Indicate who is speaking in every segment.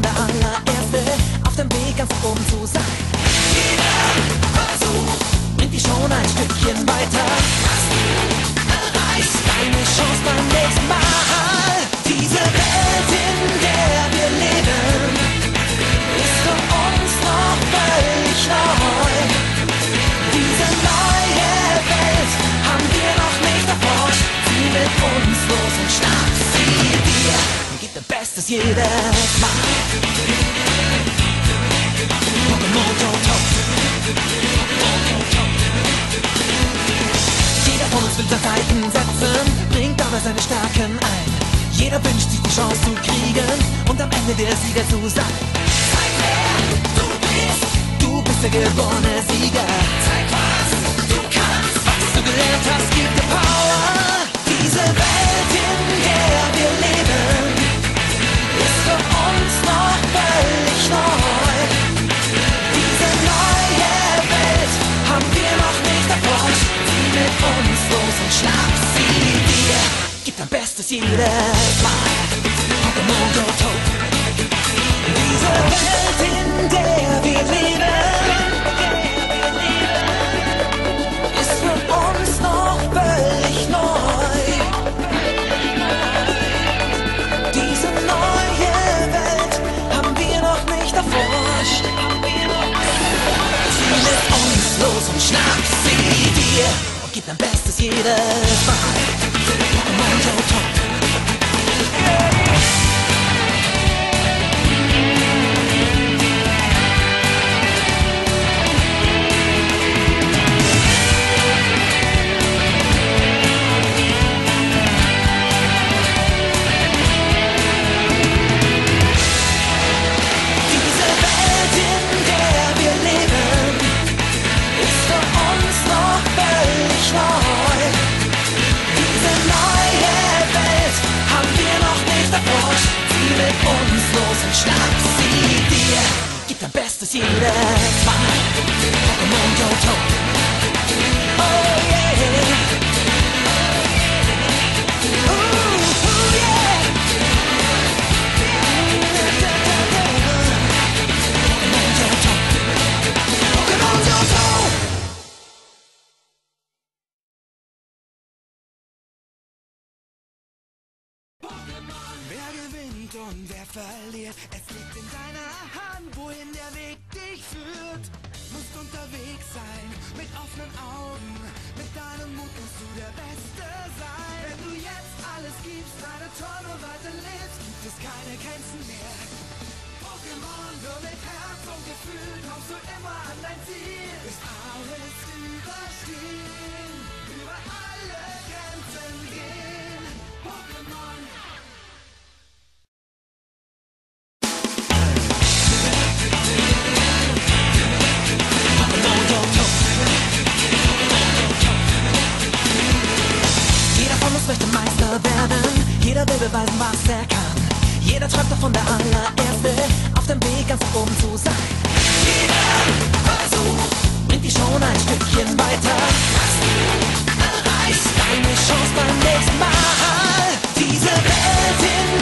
Speaker 1: der allererste auf dem Weg ganz nach oben zu sein. Jeder Versuch bringt dich schon ein Stückchen weiter. Was du erreichst, deine Chance beim nächsten Mal. Diese Bringt aber seine Stärken ein. Jeder wünscht sich die Chance zu kriegen und am Ende der Sieger zu sein. Zeig wer du bist, du bist der geborene Sieger. Zeig was du kannst, was du gelernt hast, gibt dir Power. Jedes Mal. To. Diese Welt, in der wir leben, ist für uns noch völlig neu. Diese neue Welt haben wir noch nicht erforscht. Mit uns los und schnapp sie dir und gib dein Bestes jedes mit uns los und schnapp sie dir. Gib dein Bestes jedes Mal. Pokémon Johto. Oh
Speaker 2: gewinnt und wer verliert? Es liegt in deiner Hand, wohin der Weg dich führt. Musst unterwegs sein, mit offenen Augen. Mit deinem Mut musst du der Beste sein. Wenn du jetzt alles gibst, deine Träume weiter lebst, gibt es keine Grenzen mehr. Pokémon, nur mit Herz und Gefühl kommst du immer an dein Ziel. Ist alles überstehen, über alle Grenzen gehen. Pokémon.
Speaker 1: Jeder träumt davon, der allererste auf dem Weg ganz nach oben zu sein. Jeder Versuch bringt dich schon ein Stückchen weiter. Was du erreichst, deine Chance beim nächsten Mal. Diese Welt, in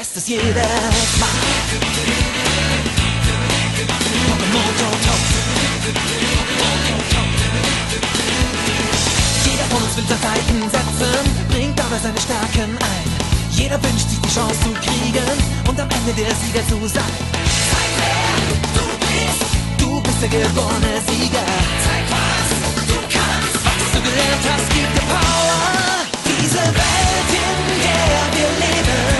Speaker 1: gib dein Bestes jedes Johto. Jeder von uns will da Seiten setzen, bringt aber seine Stärken ein. Jeder wünscht sich die Chance zu kriegen und am Ende der Sieger zu sein. Zeig wer du bist, du bist der geborene Sieger. Zeig was du kannst, was du gelernt hast, gibt dir Power. Diese Welt, in der wir leben,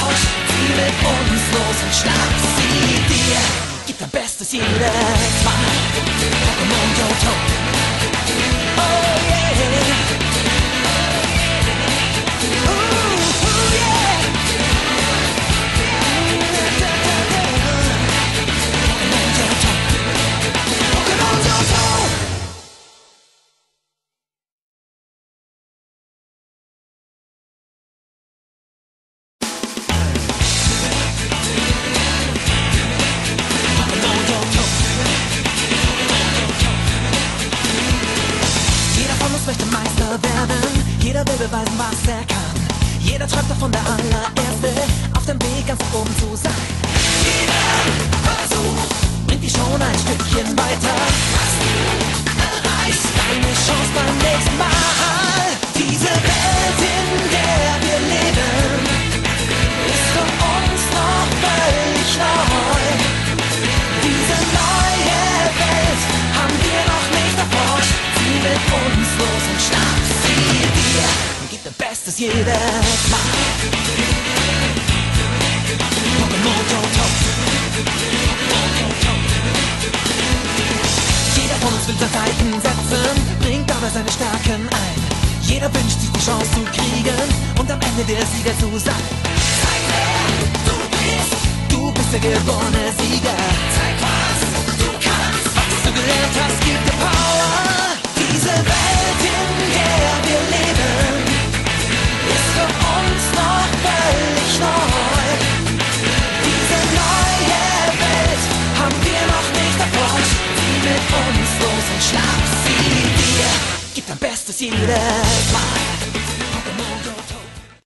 Speaker 1: erforscht. Zieh mit uns los und schnapp sie dir. Gib dein Bestes jedes Mal. Pokémon Johto. Oh der allererste auf dem Weg ganz oben zu sein. Jeder Versuch bringt dich schon ein Stückchen weiter. Was du erreichst, deine Chance beim nächsten Mal. Diese Welt, in der wir leben, ist für uns noch völlig neu. Diese neue Welt haben wir noch nicht erforscht. Zieh mit uns los und schnapp sie dir und gib dein Bestes jedes der Sieger zu sein. Zeig wer du bist, du bist der geborene Sieger. Zeig was du kannst, was du gelernt hast, gibt dir Power. Diese Welt, in der wir leben, ist für uns noch völlig neu. Diese neue Welt haben wir noch nicht erforscht. Zieh mit uns los und schnapp sie dir. Gib dein Bestes jedes Mal.